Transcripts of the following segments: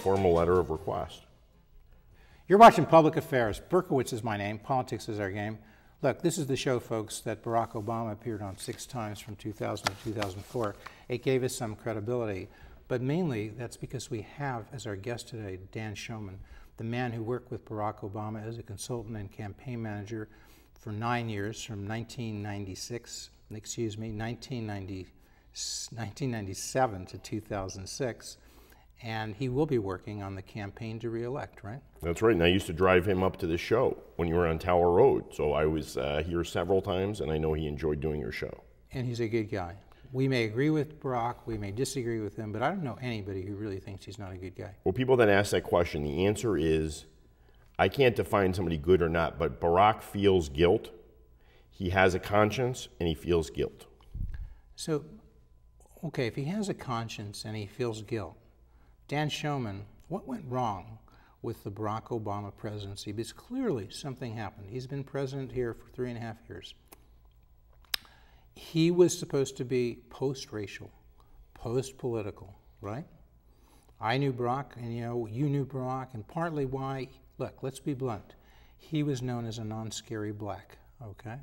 formal letter of request. You're watching Public Affairs. Berkowitz is my name. Politics is our game. Look, this is the show, folks, that Barack Obama appeared on six times from 2000 to 2004. It gave us some credibility, but mainly that's because we have as our guest today Dan Shomon, the man who worked with Barack Obama as a consultant and campaign manager for nine years from 1996, excuse me, 1990, 1997 to 2006 and he will be working on the campaign to reelect, right? That's right. And I used to drive him up to the show when you were on Tower Road. So I was uh, here several times, and I know he enjoyed doing your show. And he's a good guy. We may agree with Barack, we may disagree with him, but I don't know anybody who really thinks he's not a good guy. Well, people that ask that question, the answer is I can't define somebody good or not, but Barack feels guilt. He has a conscience, and he feels guilt. So, okay, if he has a conscience and he feels guilt, Dan Shomon, what went wrong with the Barack Obama presidency? Because clearly something happened. He's been president here for three and a half years. He was supposed to be post racial, post political, right? I knew Barack, and you know, you knew Barack, and partly why, look, let's be blunt. He was known as a non scary black, okay?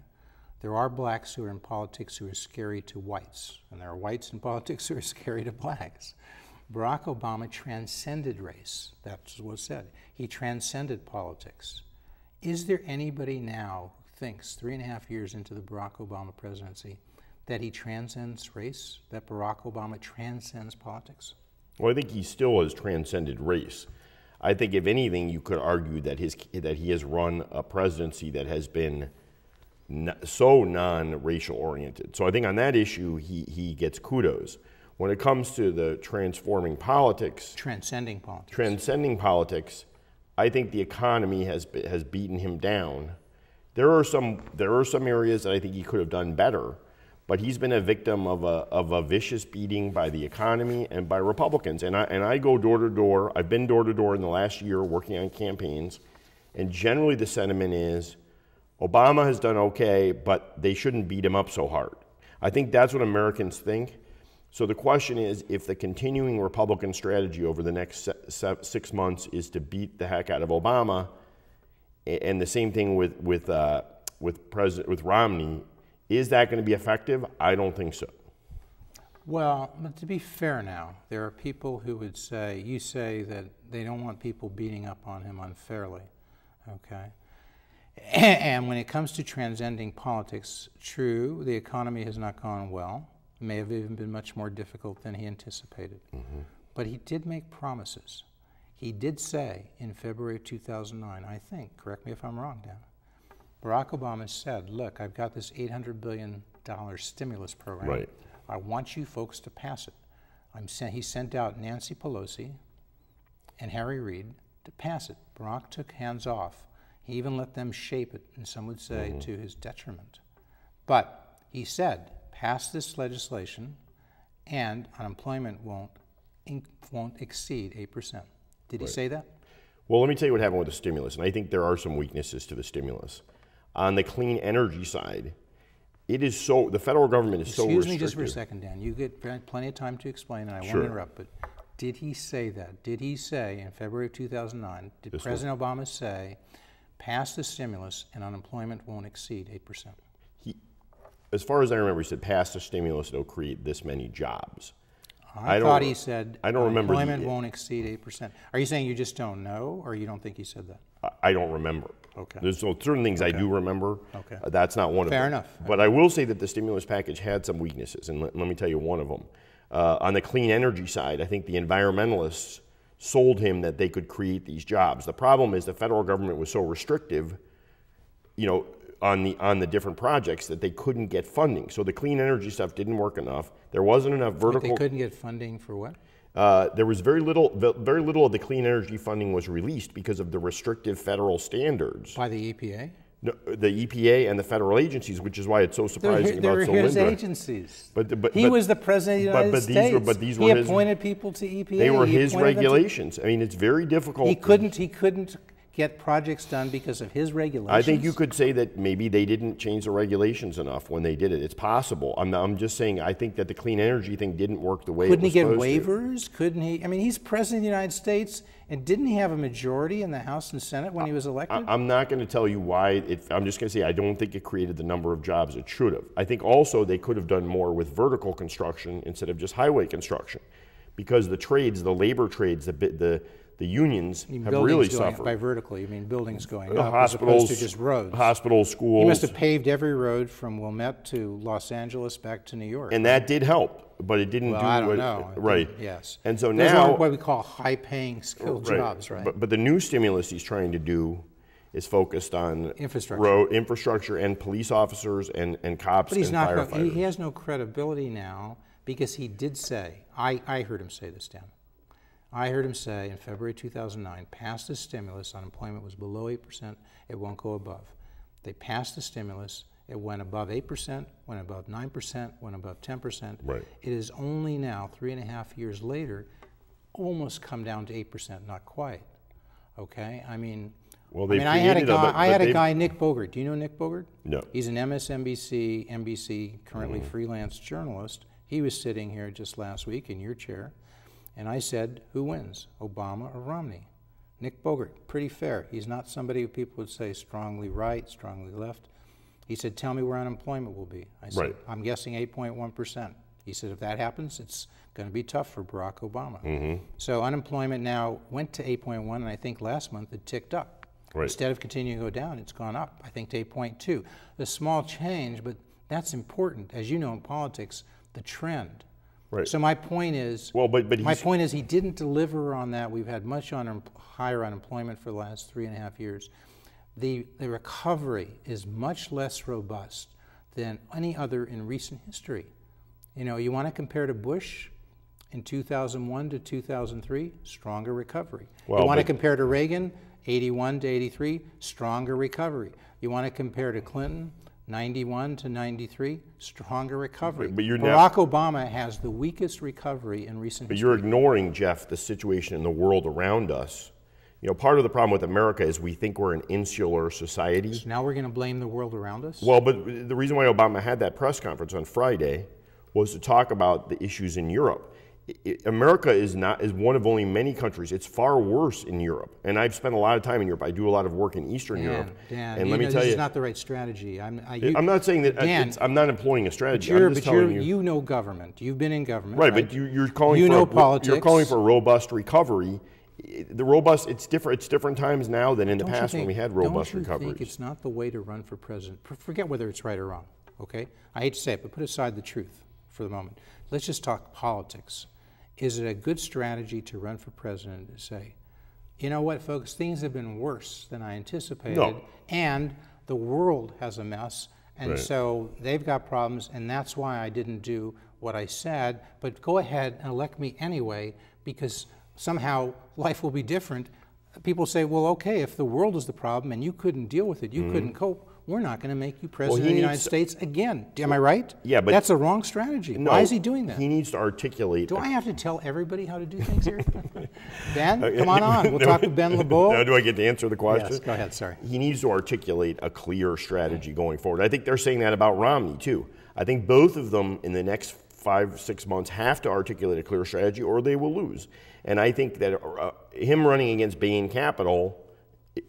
There are blacks who are in politics who are scary to whites, and there are whites in politics who are scary to blacks. Barack Obama transcended race. That's what was said. He transcended politics. Is there anybody now who thinks, three and a half years into the Barack Obama presidency, that he transcends race, that Barack Obama transcends politics? Well, I think he still has transcended race. I think, if anything, you could argue that his that he has run a presidency that has been so non-racial oriented. So I think on that issue, he he gets kudos. When it comes to the transforming politics, transcending politics, transcending politics, I think the economy has has beaten him down. There are some there are some areas that I think he could have done better, but he's been a victim of a of a vicious beating by the economy and by Republicans. And I and I go door to door. I've been door to door in the last year working on campaigns, and generally the sentiment is Obama has done okay, but they shouldn't beat him up so hard. I think that's what Americans think. So the question is if the continuing Republican strategy over the next six months is to beat the heck out of Obama, and the same thing with, with, uh, with, President, with Romney, is that going to be effective? I don't think so. Well, to be fair now, there are people who would say, you say that they don't want people beating up on him unfairly, okay? And when it comes to transcending politics, true, the economy has not gone well may have even been much more difficult than he anticipated. Mm-hmm. But he did make promises. He did say in February 2009, I think, correct me if I'm wrong, Dan, Barack Obama said, Look, I've got this $800 billion stimulus program. Right. I want you folks to pass it. I'm sent, he sent out Nancy Pelosi and Harry Reid to pass it. Barack took hands off. He even let them shape it, and some would say mm-hmm. to his detriment. But he said, pass this legislation and unemployment won't, won't exceed 8%. Did right. he say that? Well, let me tell you what happened with the stimulus, and I think there are some weaknesses to the stimulus. On the clean energy side, it is so, the federal government is Excuse so Excuse me just for a second, Dan. You get plenty of time to explain, and I sure. won't interrupt, but did he say that? Did he say in February of 2009, did this President one. Obama say, pass the stimulus and unemployment won't exceed 8%? As far as I remember, he said, pass the stimulus, it'll create this many jobs. I, I thought he said I don't remember employment the, won't exceed 8%. Are you saying you just don't know, or you don't think he said that? I, I don't remember. Okay. There's certain things okay. I do remember. Okay. Uh, that's not one Fair of them. Fair enough. But I will say that the stimulus package had some weaknesses, and let, let me tell you one of them. Uh, on the clean energy side, I think the environmentalists sold him that they could create these jobs. The problem is the federal government was so restrictive, you know, on the on the different projects that they couldn't get funding. So the clean energy stuff didn't work enough. There wasn't enough vertical. But They couldn't get funding for what? Uh, there was very little, very little of the clean energy funding was released because of the restrictive federal standards by the EPA. No, the EPA and the federal agencies, which is why it's so surprising they're, they're about his agencies. But, but he but, was the president of the United but, States. These were, but these he were appointed his, people to EPA. They were his regulations. I mean, it's very difficult. He couldn't. He couldn't get projects done because of his regulations. I think you could say that maybe they didn't change the regulations enough when they did it. It's possible. I'm, I'm just saying I think that the clean energy thing didn't work the way Couldn't it was he get supposed to. waivers? Couldn't he? I mean, he's president of the United States, and didn't he have a majority in the House and Senate when he was elected? I- I'm not going to tell you why. It, I'm just going to say I don't think it created the number of jobs it should have. I think also they could have done more with vertical construction instead of just highway construction, because the trades, the labor trades, the the the unions I have really suffered. by vertical. You mean buildings going The up hospitals, as opposed to just roads? hospitals, schools, You must have paved every road from Wilmette to Los Angeles back to New York. and that did help, but it didn't well, do I don't what, know. Right. Yes. And so Those now what we call high-paying skilled jobs, right? But, but the new stimulus he's trying to do is focused on Infrastructure. road infrastructure and police officers and, and cops But he's and not. Firefighters. he has no credibility now because he did say. I, I heard him say this, Dan. I heard him say in February 2009, passed the stimulus, unemployment was below 8%, it won't go above. They passed the stimulus, it went above 8%, went above 9%, went above 10%. Right. It is only now, three and a half years later, almost come down to 8%, not quite. Okay? I mean, Well, I mean, I had a guy. I had a guy, Nick Bogart. Do you know Nick Bogart? No. He's an MSNBC, NBC, currently Mm-hmm. freelance journalist. He was sitting here just last week in your chair, and I said, "Who wins, Obama or Romney?" Nick Bogart, pretty fair. He's not somebody who people would say strongly right, strongly left. He said, "Tell me where unemployment will be." I said, Right. "I'm guessing 8.1 percent." He said, "If that happens, it's going to be tough for Barack Obama." Mm-hmm. So unemployment now went to 8.1, and I think last month it ticked up. Right. Instead of continuing to go down, it's gone up, I think, to 8.2. A small change, but that's important. As you know in politics, the trend. Right. So my point is, Well, but- but my point is he didn't deliver on that. We've had much un- higher unemployment for the last three and a half years. The, the recovery is much less robust than any other in recent history. You know, you want to compare to Bush in 2001 to 2003, stronger recovery. Well, you want to compare to Reagan, 81 to 83, stronger recovery. You want to compare to Clinton, 91 to 93, stronger recovery. But you're Barack Obama has the weakest recovery in recent But history. you're ignoring, Jeff, the situation in the world around us. You know, part of the problem with America is we think we're an insular society. So now we're going to blame the world around us? Well, but the reason why Obama had that press conference on Friday was to talk about the issues in Europe. America is not is one of only many countries. It's far worse in Europe, and I've spent a lot of time in Europe. I do a lot of work in Eastern Dan, Europe, Dan, and let me tell you, is not the right strategy. I'm, I, you, I'm not saying that uh, Dan, it's, I'm not employing a strategy. you're, I'm just but you're, you, you know government. You've been in government, right, right? But you, you're calling You for know a, politics. You're calling for a robust recovery. The robust, it's different. It's different times now than in the Don't you past when we had robust don't you recoveries. think it's not the way to run for president? Forget whether it's right or wrong. Okay, I hate to say it, but put aside the truth for the moment. Let's just talk politics. Is it a good strategy to run for president and say, you know what, folks, things have been worse than I anticipated, No. and the world has a mess, and Right. so they've got problems, and that's why I didn't do what I said. But go ahead and elect me anyway, because somehow life will be different. People say, well, okay, if the world is the problem and you couldn't deal with it, you mm-hmm. couldn't cope, we're not going to make you president Mm-hmm. of the United States again. Am I right? Yeah, but- that's a wrong strategy. No, Why is he doing that? He needs to articulate. do I have to tell everybody how to do things here? ben, come on on. We'll talk to Ben Now, LeBeau. do I get to answer the question? Yes, go ahead, sorry. He needs to articulate a clear strategy going forward. I think they're saying that about Romney, too. I think both of them in the next five, six months have to articulate a clear strategy or they will lose. And I think that uh, him running against Bain Capital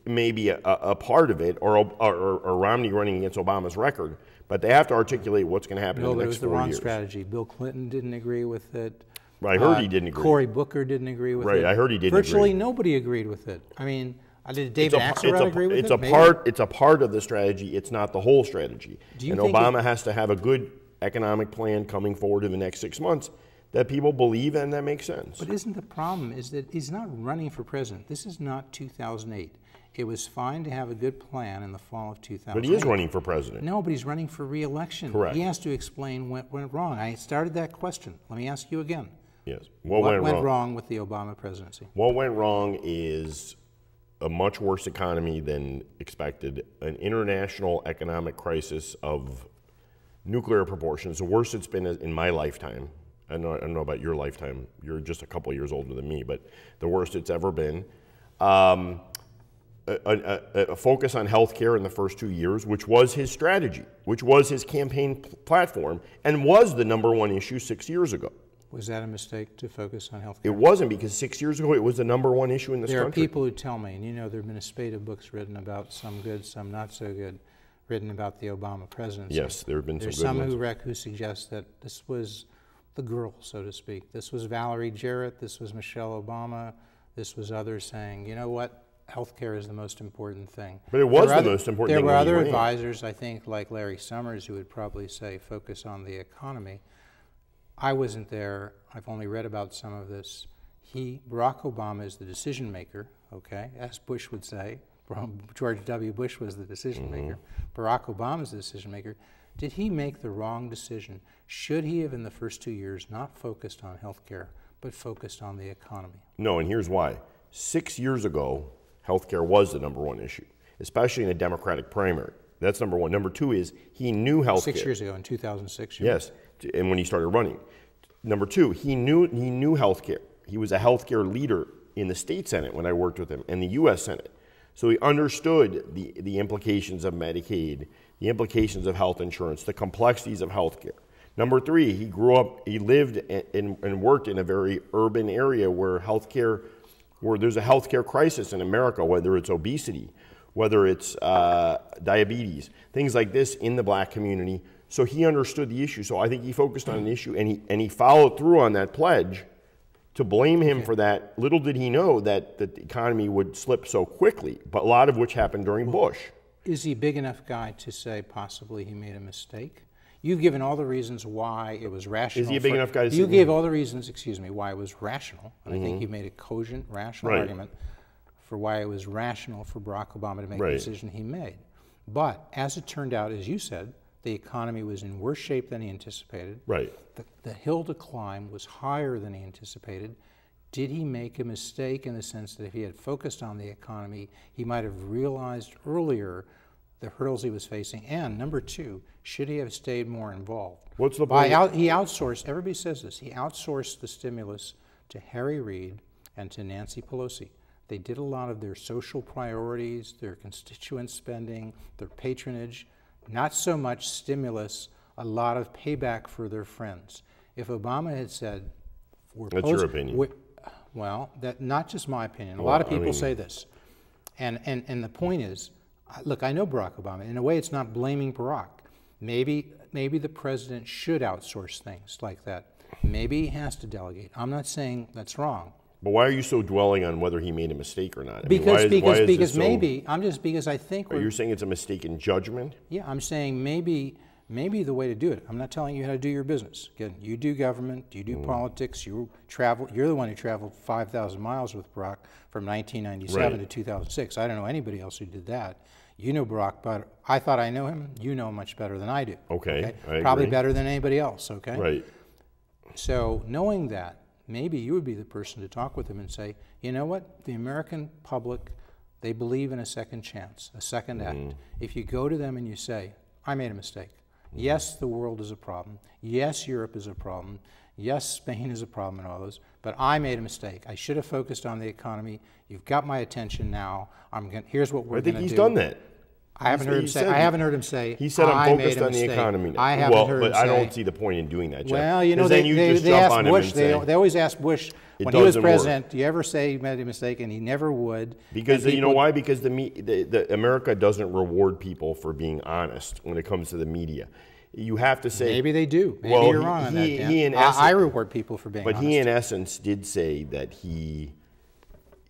may be a, a part of it, or, or, or Romney running against Obama's record, but they have to articulate what's going to happen No, in the it next was the wrong years. strategy. Bill Clinton didn't agree with it. I heard he uh, didn't agree. Cory Booker didn't agree with Right, it. I heard he didn't Virtually agree. nobody agreed with it. I mean, I did It's David a, Axelrod it's a, agree with it's it? a Maybe. part. It's a part of the strategy. It's not the whole strategy. Do you and think Obama it- has to have a good economic plan coming forward in the next six months that people believe and that makes sense. But isn't the problem is that he's not running for president? This is not 2008. It was fine to have a good plan in the fall of 2008. But he is running for president. No, but he's running for re-election. Correct. He has to explain what went wrong. I started that question. Let me ask you again. Yes. What, what went, wrong? with the Obama presidency? What went wrong is a much worse economy than expected, an international economic crisis of nuclear proportions, the worst it's been in my lifetime. I don't know, I don't know about your lifetime. You're just a couple years older than me, but the worst it's ever been. Um, a, a, a focus on healthcare in the first two years, which was his strategy, which was his campaign platform, and was the number one issue six years ago. Was that a mistake to focus on health It wasn't because six years ago it was the number one issue in this There are people who tell me, and you know, there have been a spate of books written about some good, some not so good, written about the Obama presidency. yes, there have been some There's good some who rec who suggest that this was the girl, so to speak. This was Valerie Jarrett. This was Michelle Obama. This was others saying, you know what, healthcare is the most important thing. But it was the other- most important There thing were other advisors, I think, like Larry Summers, who would probably say focus on the economy. I wasn't there. I've only read about some of this. He, Barack Obama, is the decision maker. Okay, as Bush would say. George W. Bush was the decision mm-hmm. maker. Barack Obama is the decision maker. Did he make the wrong decision? Should he have, in the first two years, not focused on health care, but focused on the economy? No, and here's why. Six years ago, healthcare was the number one issue, especially in a Democratic primary. That's number one. Number two is he knew healthcare. Six years ago, in 2006. Yes, and when he started running. Number two, he knew he knew healthcare. He was a healthcare leader in the state senate when I worked with him, and the U.S. Senate. So he understood the the implications of Medicaid, the implications of health insurance, the complexities of healthcare. Number three, he grew up, he lived and, and, and worked in a very urban area where healthcare, where there's a healthcare crisis in America, whether it's obesity, whether it's uh, diabetes, things like this in the black community. So he understood the issue. So I think he focused on an issue and he, and he followed through on that pledge. To blame him for that, little did he know that, that the economy would slip so quickly, but a lot of which happened during Bush. Is he a big enough guy to say possibly he made a mistake? You've given all the reasons why it was rational. Is he a big for- enough guy to You gave all the reasons, excuse me, why it was rational, and I think mm-hmm. you made a cogent, rational Right. argument for why it was rational for Barack Obama to make Right. the decision he made. But as it turned out, as you said, the economy was in worse shape than he anticipated. Right. The, the hill to climb was higher than he anticipated. Did he make a mistake in the sense that if he had focused on the economy, he might have realized earlier the hurdles he was facing? And number two, should he have stayed more involved? What's the By point? out, he outsourced, everybody says this, he outsourced the stimulus to Harry Reid and to Nancy Pelosi. They did a lot of their social priorities, their constituent spending, their patronage, not so much stimulus, a lot of payback for their friends. If Obama had said, we're That's your opinion. we- well, that not just my opinion. A Well, lot of I people mean- say this, and and and the point is, I- look, I know Barack Obama. In a way, it's not blaming Barack. Maybe maybe the president should outsource things like that. Maybe he has to delegate. I'm not saying that's wrong. But why are you so dwelling on whether he made a mistake or not? I mean, Because why is- why because this because so- maybe I'm just because I think Are you saying it's a mistake in judgment? Yeah, I'm saying maybe maybe the way to do it. I'm not telling you how to do your business. Again, you do government, you do politics, you travel. You're the one who traveled 5,000 miles with Barack from 1997 Right. to 2006. I don't know anybody else who did that. You know Barack, but I thought I know him. You know him much better than I do. Okay, I probably agree. better than anybody else. Okay, Right. so knowing that, maybe you would be the person to talk with him and say, you know what, the American public, they believe in a second chance, a 2nd Mm-hmm. act. If you go to them and you say, I made a mistake. Yes, the world is a problem. Yes, Europe is a problem. Yes, Spain is a problem and all those. But I made a mistake. I should have focused on the economy. You've got my attention now. I'm going. Here's what we're I going think to do. he's done that. I haven't heard him he say. said- I haven't heard him say. He said, "I'm focused on the economy." now." I haven't well, heard him say. but I don't see the point in doing that, Jeff. Well, you know, they, then you they, just they jump ask on him Bush, they, say- they always ask Bush when he was doesn't work. president, do you ever say you made a mistake? And he never would. Because you know why? Because the, the, the America doesn't reward people for being honest when it comes to the media. You have to say Maybe they do. Maybe Well, you're he- wrong on he- that. Dan. he in I, I reward people for being honest. But honest. he, in essence, did say that he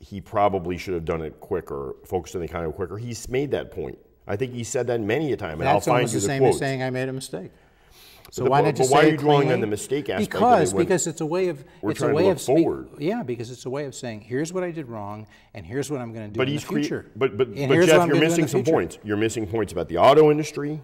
he probably should have done it quicker, focused on the economy quicker. He's made that point. I think he said that many a time, and That's I'll find you the the same quotes. as saying I made a mistake. So the- why not just but why say are you dwelling on the mistake aspect Because because it's a way of we're it's a trying to way look of forward? Yeah, because it's a way of saying here's what I did wrong and here's what I'm going to do But in he's the future. but but, And but Jeff, you're gonna do in missing some points. You're missing points about the auto industry.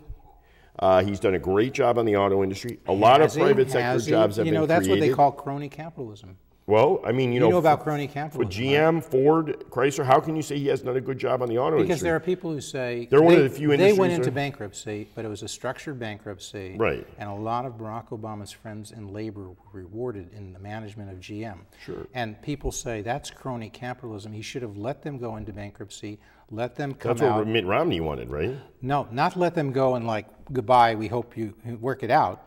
Uh, he's done a great job on the auto industry. A lot of Has he? private sector Has he? jobs have you been know that's created. what they call crony capitalism. Well, I mean, you, You know, know about crony capitalism. right? GM, Ford, Chrysler, how can you say he has done a good job on the auto Because industry? there are people who say They're one of they- the few they went into that- bankruptcy, but it was a structured bankruptcy, Right. And a lot of Barack Obama's friends in labor were rewarded in the management of GM. Sure. And people say that's crony capitalism. He should have let them go into bankruptcy, let them come That's out. what Mitt Romney wanted, right? No, not let them go and like goodbye. We hope you work it out.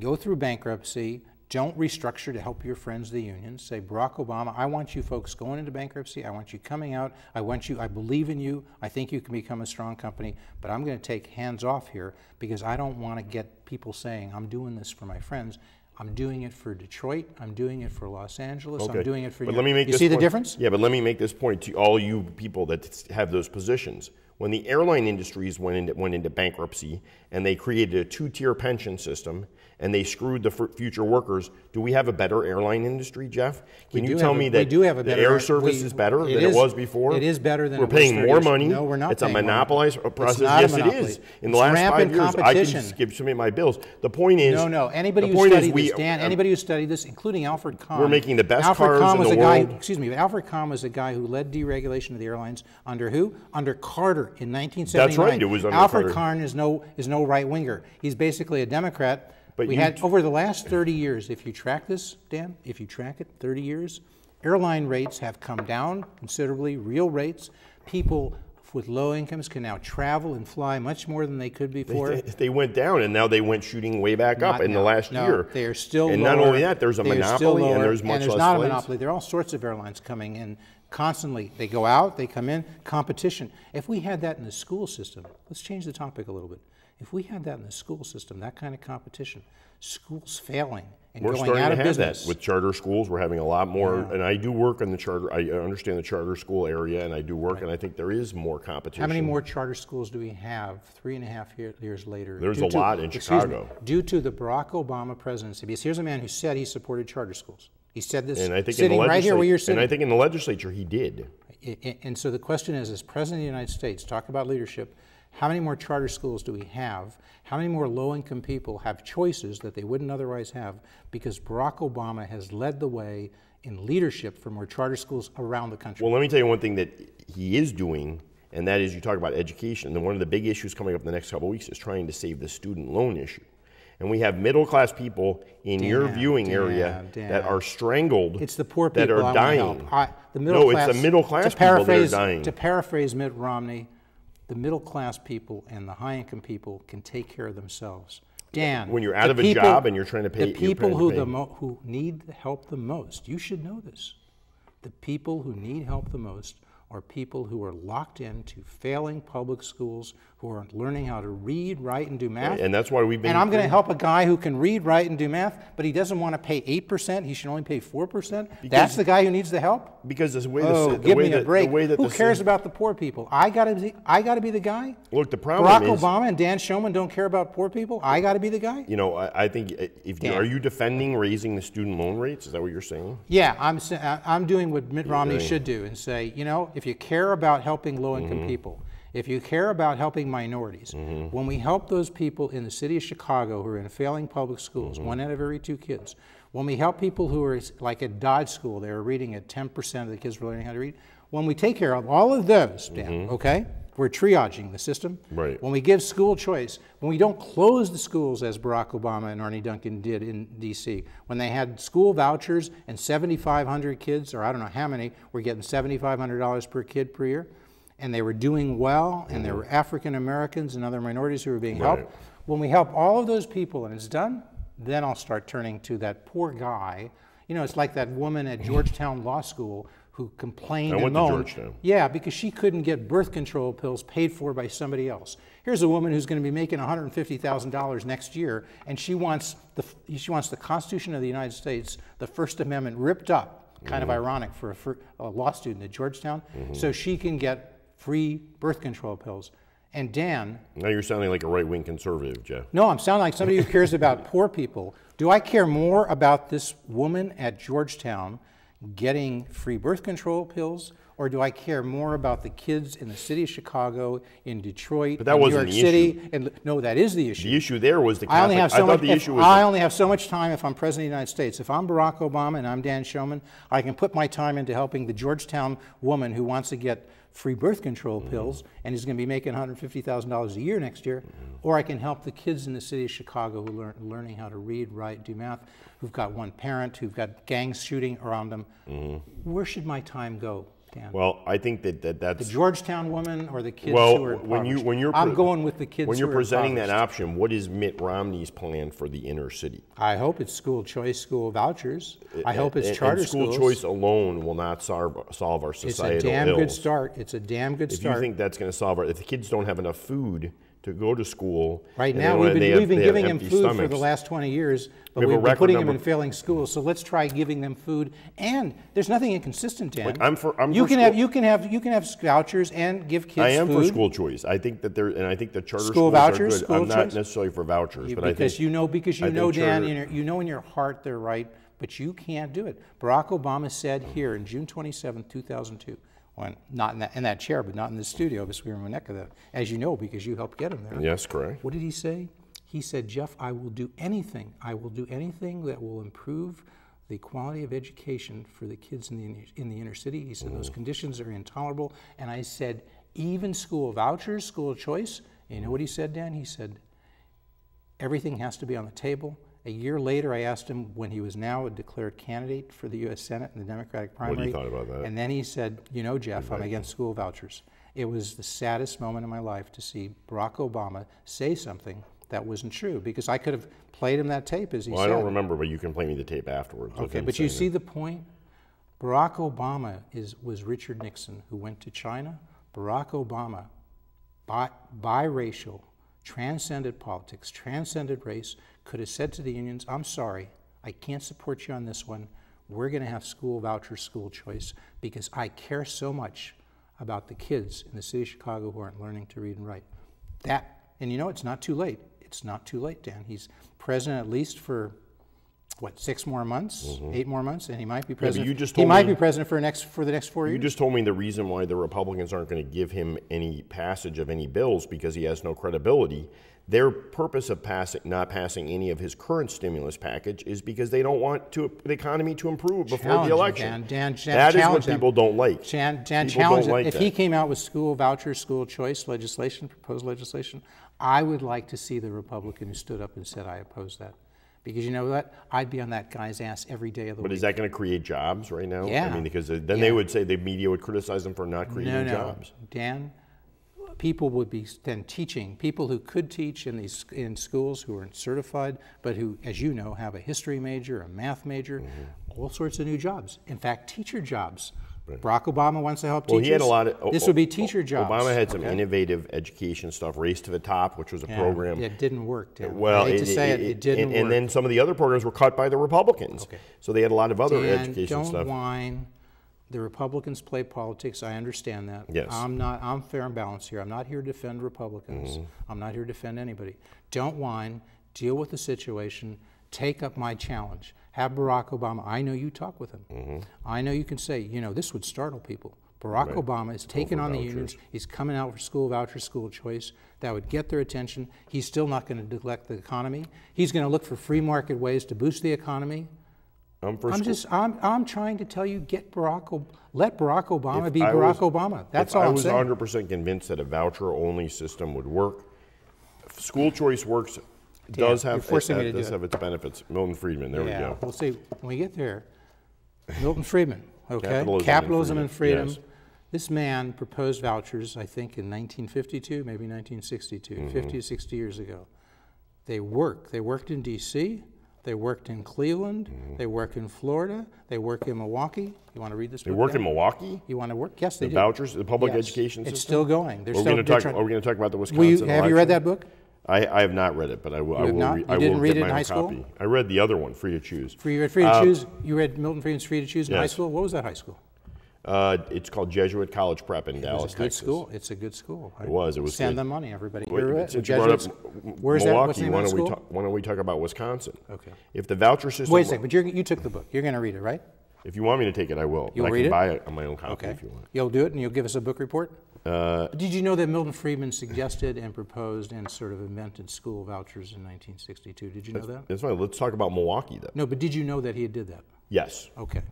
Go through bankruptcy. Don't restructure to help your friends, the unions. Say, Barack Obama, I want you folks going into bankruptcy. I want you coming out. I want you. I believe in you. I think you can become a strong company. But I'm going to take hands off here because I don't want to get people saying I'm doing this for my friends. I'm doing it for Detroit. I'm doing it for Los Angeles. I'm doing it for. But New let me make You see the difference? Yeah, but let me make this point to all you people that have those positions. When the airline industries went into, went into bankruptcy and they created a two-tier pension system and they screwed the f- future workers, do we have a better airline industry, Jeff? Can We you tell a- me we that do have a the better air air- service we- is better it than is- it was before? it is better than We're it paying 30 more years- money. No, we're not It's a money. monopolized It's process. yes, it monopoly. is. In the It's last five years, I can give skip submit my bills. The point is, No, no. Anybody who studied we- this, Dan, um, anybody who studied this, including Alfred Kahn. We're making the best Alfred cars Kahn in was the a guy, excuse me, Alfred Kahn was a guy who led deregulation of the airlines under who? Under Carter in 1979. That's right, it was under Alfred Carter. Kahn is no is no right winger. He's basically a Democrat. But we had over the last 30 years, if you track this, Dan, if you track it, 30 years, airline rates have come down considerably. Real rates, people with low incomes can now travel and fly much more than they could before. They, they went down and now they went shooting way back up Not in the last No, year. They are still And lower. not only that, there's a They monopoly and there's much and there's less not a monopoly. There are all sorts of airlines coming in constantly. They go out, they come in, competition. If we had that in the school system, let's change the topic a little bit. If we had that in the school system, that kind of competition, schools failing and We're going starting out to of have business. that with charter schools. We're having a lot more, and I do work in the charter. I understand the charter school area, and I do work, and I think there is more competition. How many more charter schools do we have three and a half year, years later? There's a to- lot in excuse me, Chicago. due to the Barack Obama presidency. Because here's a man who said he supported charter schools. He said this And I think in sitting right here where you're sitting. and I think in the legislature he did. And so the question is, as President of the United States, talk about leadership, how many more charter schools do we have? How many more low-income people have choices that they wouldn't otherwise have? Because Barack Obama has led the way in leadership for more charter schools around the country. Well, let me tell you one thing that he is doing, and that is you talk about education. And one of the big issues coming up in the next couple of weeks is trying to save the student loan issue. And we have middle class people in your viewing Dan, area Dan. that are strangled. It's the poor people that are dying. I, the middle no, class, it's the middle class people that are dying. To paraphrase Mitt Romney, the middle class people and the high income people can take care of themselves. Dan, When you're out of a people- job and you're trying to pay- the people who the who need help the most, you should know this. The people who need help the most are people who are locked into failing public schools, who are learning how to read, write, and do math. And that's why we've been. And I'm going to help a guy who can read, write, and do math, but he doesn't want to pay 8%. He should only pay 4%. That's the guy who needs the help? because the way Oh, the, the give way me that, a break. The way that who cares sys- about the poor people? I got to be, I got to be the guy? Look, the problem Barack is, Obama and Dan Shomon don't care about poor people? I got to be the guy? you know, I, I think uh, if you, Dan. are you defending raising the student loan rates? Is that what you're saying? Yeah, I'm, I'm doing what Mitt Romney doing- should do and say, you know, if you care about helping low income Mm-hmm. people, if you care about helping minorities, Mm-hmm. when we help those people in the city of Chicago who are in failing public schools, Mm-hmm. one out of every two kids, when we help people who are like at Dodge School, they are reading at 10% of the kids are learning how to read, when we take care of all of those, Dan, okay? We're triaging the system. Right. When we give school choice, when we don't close the schools as Barack Obama and Arne Duncan did in D.C., when they had school vouchers and 7,500 kids, or I don't know how many, were getting $7,500 per kid per year, and they were doing well, and there were African Americans and other minorities who were being Mm-hmm. Right. helped. When we help all of those people and it's done, then I'll start turning to that poor guy. You know, it's like that woman at Georgetown Law School who complained I and went to moaned. Georgetown. Yeah, because she couldn't get birth control pills paid for by somebody else. Here's a woman who's going to be making $150,000 next year, and she wants the she wants the Constitution of the United States, the First Amendment, ripped up. Kind of ironic for a, for a law student at Georgetown, so she can get free birth control pills. And Dan, Now you're sounding like a right wing conservative, Jeff. no, I'm sounding like somebody who cares about poor people. Do I care more about this woman at Georgetown getting free birth control pills or do I care more about the kids in the city of Chicago, in Detroit, But that in New York the City? issue. And no, that is the issue. The issue there was the I only have so thought much. the if issue was I the- only have so much time if I'm president of the United States. If I'm Barack Obama and I'm Dan Shomon, I can put my time into helping the Georgetown woman who wants to get free birth control Mm-hmm. pills and is going to be making $150,000 a year next year, or I can help the kids in the city of Chicago who are learning how to read, write, do math, who've got one parent, who've got gangs shooting around them. Where should my time go, Dan? Well, I think that, that that's the Georgetown woman or the kids well who are when you when you're I'm going with the kids when you're presenting that option. What is Mitt Romney's plan for the inner city? I hope it's school choice, school vouchers. I hope it's And- charter and school schools. choice alone will not solve solve our societal. It's a damn ills. good start. It's a damn good If start. you think that's going to solve our, if the kids don't have enough food to go to school, right now, we've been, we've been giving them food for the last 20 years, but We have we've been putting them in failing schools. So let's try giving them food. And there's nothing inconsistent, Dan. Look, I'm for- I'm you for can have you can have you can have vouchers and give kids I am food for school choice. I think that there, and I think the charter School schools vouchers, are good. school I'm not choice? necessarily for vouchers, You- but I because think you know because you I know Dan, your, you know in your heart they're right, but you can't do it. Barack Obama said here in June 27, 2002, when not in that, in that chair, but not in the studio, because we were in Winnetka, as you know, because you helped get him there. Yes, correct. What did he say? He said, Jeff, I will do anything. I will do anything that will improve the quality of education for the kids in the, in the inner city. He said, those mm-hmm. conditions are intolerable. And I said, even school vouchers, school choice. You know what he said, Dan? He said, everything has to be on the table. A year later, I asked him when he was now a declared candidate for the U.S. Senate in the Democratic do primary. you thought about that? And then he said, You know, Jeff, I'm against school vouchers. It was the saddest moment in my life to see Barack Obama say something that wasn't true because I could have played him that tape as he said. Well, I don't remember, but you can play me the tape afterwards. Okay, but you see the point? Barack Obama is, was Richard Nixon who went to China. Barack Obama, bi, biracial, transcended politics, transcended race, could have said to the unions, I'm sorry, I can't support you on this one. We're going to have school voucher, school choice, because I care so much about the kids in the city of Chicago who aren't learning to read and write. That, and you know, it's not too late. It's not too late, Dan. He's president at least for what six more months, mm-hmm. eight more months, and he might be president. you just he might me- be president for next for the next four You years. You just told me the reason why the Republicans aren't going to give him any passage of any bills because he has no credibility. Their purpose of passing, not passing any of his current stimulus package is because they don't want to, the economy to improve before Challenge the election. Dan. Dan, Jan- that is what people don't like. Jan People challenge like if that. he came out with school voucher, school choice legislation, proposed legislation, I would like to see the Republican who stood up and said, "I oppose that," because you know what? I'd be on that guy's ass every day of the But week. But is that going to create jobs right now? Yeah. I mean, because then Yeah. they would say the media would criticize them for not creating no, no, jobs. Dan. People would be then teaching. People who could teach in these in schools who aren't certified, but who, as you know, have a history major, a math major, Mm-hmm. all sorts of new jobs. In fact, teacher jobs. Barack Obama wants to help Well, teachers. he had a lot of. This would be teacher jobs. Obama had some okay? innovative education stuff. Race to the Top, which was a Yeah, program. It didn't work. Dan. Well, I hate to say it, it, didn't and, work. and then some of the other programs were cut by the Republicans. Okay. So they had a lot of other Dan, education don't stuff. whine. The Republicans play politics. I understand that. Yes. I'm not. I'm fair and balanced here. I'm not here to defend Republicans. Mm-hmm. I'm not here to defend anybody. Don't whine. Deal with the situation. Take up my challenge. Have Barack Obama. I know you talk with him. Mm-hmm. I know you can say, you know, this would startle people. Barack Obama is taking on the unions. He's coming out for school voucher, school choice. That would get their attention. He's still not going to neglect the economy. He's going to look for free market ways to boost the economy. I'm I'm just I'm I'm trying to tell you get Barack let Barack Obama If be I Barack was- Obama. That's all I I'm was saying. 100 percent convinced that a voucher-only system would work. School choice works. Does have forcing it, me to does do it. have its benefits. Milton Friedman. There yeah, we go. we'll see when we get there. Milton Friedman, okay? Capitalism Capitalism, and and freedom. freedom, yes. This man proposed vouchers, I think, in 1952, maybe 1962, Mm-hmm. 50 to 60 years ago. They work. They worked in D.C. They worked in Cleveland. Mm-hmm. They work in Florida. They work in Milwaukee. You want to read this? They work Dan? in Milwaukee. You want to work? Yes, they The do. vouchers, the public Yes. education It's still going. They're Are we still going to they're talk? Are we going to talk about the Wisconsin you, have you read that book? I, I have not read it, but I will. I have will. not? Re- You I didn't will read it in high school? copy. I read the other one, Free to Choose. Free, you read Free to Uh, Choose. You read Milton Friedman's Free to Choose in high school. What was that high school? Uh, it's called Jesuit College Prep in It Dallas, was a good Texas. school. It's a good school. It was, it was Send good. them money, everybody. Wait, You're but since you brought up Jesuits. M- Where's that? Milwaukee, What's the name why don't we school? talk? Why don't we talk about Wisconsin? Okay. If the voucher system. Wait a second, but you're, you took the book. You're going to read it, right? If you want me to take it, I will. You'll but I read can it? buy it on my own copy Okay. if you want. You'll do it and you'll give us a book report? Uh, Did you know that Milton Friedman suggested and proposed and sort of invented school vouchers in 1962? Did you know that? that's fine. Let's talk about Milwaukee, though. No, but did you know that he did that? Yes. Okay.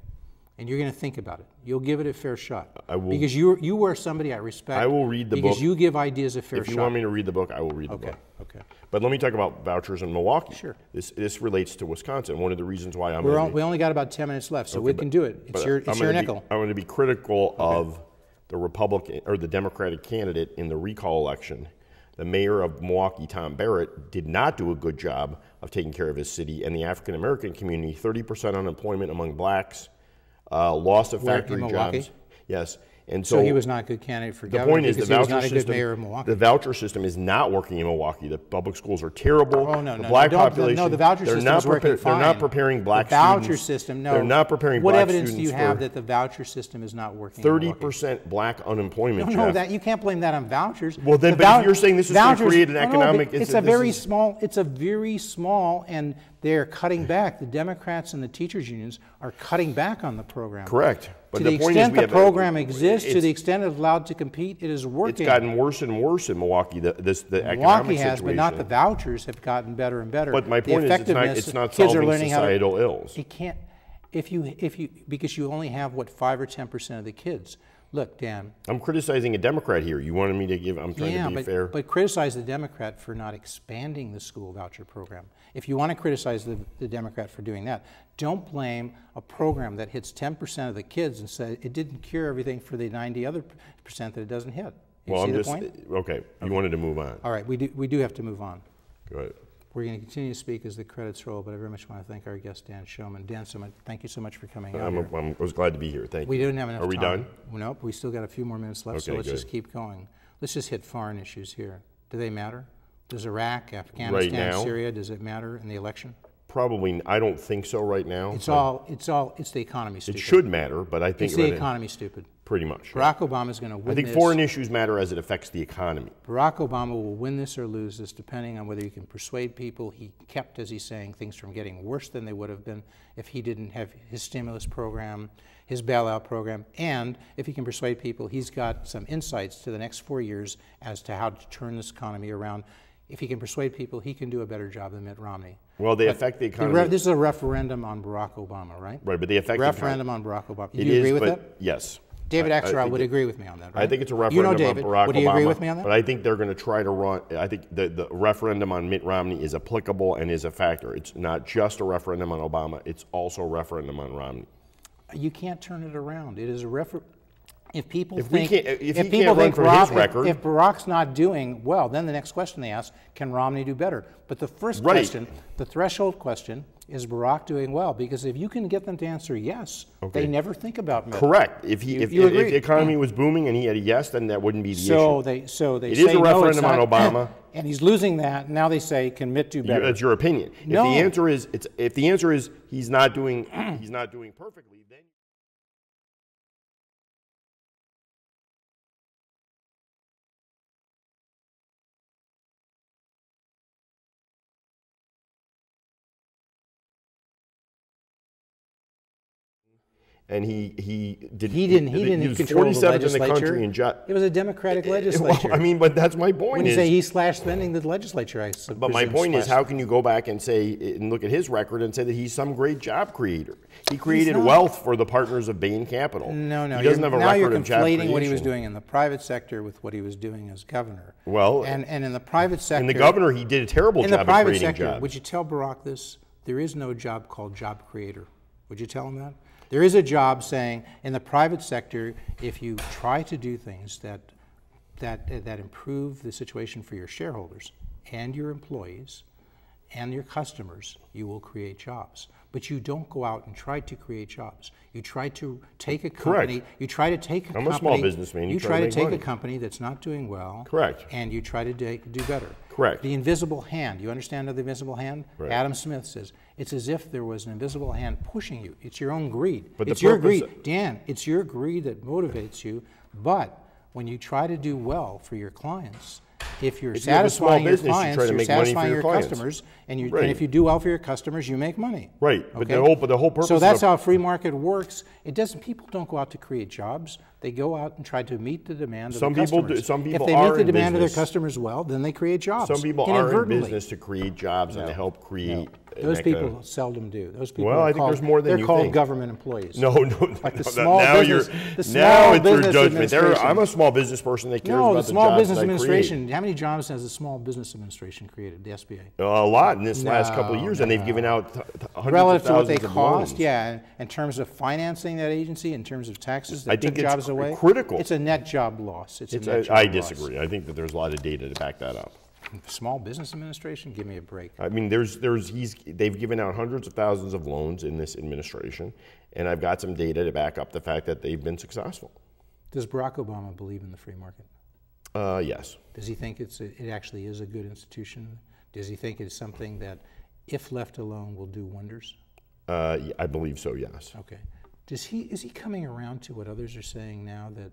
And you're going to think about it. You'll give it a fair shot. I will- Because you you are somebody I respect. I will read the because book. Because you give ideas a fair shot. If you shot. want me to read the book, I will read the okay. book. Okay. But let me talk about vouchers in Milwaukee. Sure. This this relates to Wisconsin. One of the reasons why I'm We're all, be- we only got about 10 minutes left, so we can do it. It's but your I'm it's your gonna be- nickel. I'm going to be critical of the Republican or the Democratic candidate in the recall election. The mayor of Milwaukee, Tom Barrett, did not do a good job of taking care of his city and the African American community. 30% unemployment among blacks, uh, loss of Where, factory jobs. Yes. And so, so, he was not a good candidate for the governor point is the because he was voucher not a good system. mayor of Milwaukee. The voucher system is not working in Milwaukee. The public schools are terrible. Oh, no, the no, black no, population. No, the voucher they're system not is working prepar- They're not preparing black the voucher students. system, no. They're not preparing What evidence do you have that the voucher system is not working? Thirty percent black unemployment. No, no, Jeff. that you can't blame that on vouchers. Well, then, The but if vou- you're saying this is gonna create an no, no, economic- it's, it's a very small. It's a very small, and they're cutting back. The Democrats and the teachers unions are cutting back on the program. Correct. But to the the, point extent the have a- program exists, to the extent it's allowed to compete, it is working. It's gotten worse and worse in Milwaukee. The this the Milwaukee economic has, situation. but not the vouchers have gotten better and better. But my The point is, it's not- it's not kids are solving learning how to- societal ills. It can't. If you if you because you only have what five or ten percent of the kids. Look, Dan, I'm criticizing a Democrat here. You wanted me to give. I'm trying yeah, to be but, fair. but criticize the Democrat for not expanding the school voucher program. If you want to criticize the, the Democrat for doing that, don't blame a program that hits 10% of the kids and say it didn't cure everything for the 90 other percent that it doesn't hit. You well, see I'm the just point? okay. You wanted to move on. All right, we do, we do have to move on. Go ahead. We're going to continue to speak as the credits roll, but I very much want to thank our guest, Dan Shomon. Dan, so much, thank you so much for coming I'm, here. I'm, I was glad to be here. Thank We you. didn't have enough Are we time. done? Nope, we still got a few more minutes left, okay, so let's just keep going. Let's just hit foreign issues here. Do they matter? Does Iraq, Afghanistan, now? Syria, does it matter in the election? Probably. I don't think so right now. It's all, it's all, it's the economy It should matter, but I think It's the it- economy stupid. pretty much. Barack Obama is going to win I think this. foreign issues matter as it affects the economy. Barack Obama will win this or lose this depending on whether he can persuade people. He kept, as he's saying, things from getting worse than they would have been if he didn't have his stimulus program, his bailout program, and if he can persuade people, he's got some insights to the next four years as to how to turn this economy around. If he can persuade people, he can do a better job than Mitt Romney. Well, they affect the The economy. re- this is a referendum on Barack Obama, right? right, but they affect the economy. Referendum on Barack Obama. Do you is, agree with but that? yes. David Axelrod would it- agree with me on that, right? I think it's a You referendum know David. on Barack would Obama. Would you agree with me on that? But I think they're going to try to run. I think the, the referendum on Mitt Romney is applicable and is a factor. It's not just a referendum on Obama. It's also a referendum on Romney. You can't turn it around. It is a refer. If people If think, can't- if people think for Barack, his if- record- if, Barack's not doing well, then the next question they ask: Can Romney do better? But the first Right. question, the threshold question, is Barack doing well? Because if you can get them to answer yes, Okay. they never think about Mitt. Correct. If he You- if, you if, if the economy was booming and he had a yes, then that wouldn't be the So issue. they so they It say is a no, referendum on Obama. and he's losing that. Now they say, can Mitt do better? That's your opinion. If the answer is it's if the answer is he's not doing he's not doing perfectly, then and he he did he didn't. He didn't was control the 47th in the country in jo- it was a Democratic eh, eh, Well, legislature. I mean, but that's my point. when you is, say he slashed spending, the legislature, I s- But my point is, how can you go back and say eh, and look at his record and say that he's some great job creator? He created wealth for the partners of Bain Capital. No, no. he doesn't have a now record you're of job conflating what he was doing in the private sector with what he was doing as governor. Well, and and in the private sector, And the governor, he did a terrible in job the of private creating sector, jobs. would you tell Barack this? There is no job called job creator. Would you tell him that? There is a job saying in the private sector, if you try to do things that that that improve the situation for your shareholders and your employees and your customers, you will create jobs. But you don't go out and try to create jobs. You try to take a company. Correct. You try to take a I'm a company. small businessman. You You try try to take money. a company that's not doing well. Correct. And you try to do better. Correct. The invisible hand. You understand the invisible hand? Right. Adam Smith says it's as if there was an invisible hand pushing you. It's your own greed. But the it's your greed, Dan. It's your greed that motivates you. But when you try to do well for your clients, If you're If you have a small satisfying your business, you clients, you're make money for satisfying your your customers, and you Right. and if you do well for your customers, you make money. Right, but the whole- but the whole purpose So that's how a free market works. It doesn't. People don't go out to create jobs. They go out and try to meet the demand of Some the people do- some people if they are meet the demand of their customers well, then they create jobs. Some people are in business to create jobs and to help create. and Those people of- seldom do. Those people Well, are I think called, there's more than they're called think. government employees. No, no, Like the no, small now business- you're the now small it's your judgment. I'm a small business person that cares No, about the Small jobs Business that I create. Administration. How many jobs has the Small Business Administration created? The SBA. A lot in this last couple of No, years, and they've given out hundreds Relative of to what they cost, loans. yeah. In terms of financing that agency, in terms of taxes that I think took it's jobs away, critical. It's a net job loss. It's, a net a, job I disagree. I think that there's a lot of data to back that up. Small Business Administration, give me a break. I mean, there's, there's, he's, they've given out hundreds of thousands of loans in this administration, and I've got some data to back up the fact that they've been successful. Does Barack Obama believe in the free market? Uh, yes. Does he think it's a, it actually is a good institution? Does he think it's something that, if left alone, will do wonders? Uh, I believe so, yes. Okay. Does he is he coming around to what others are saying now that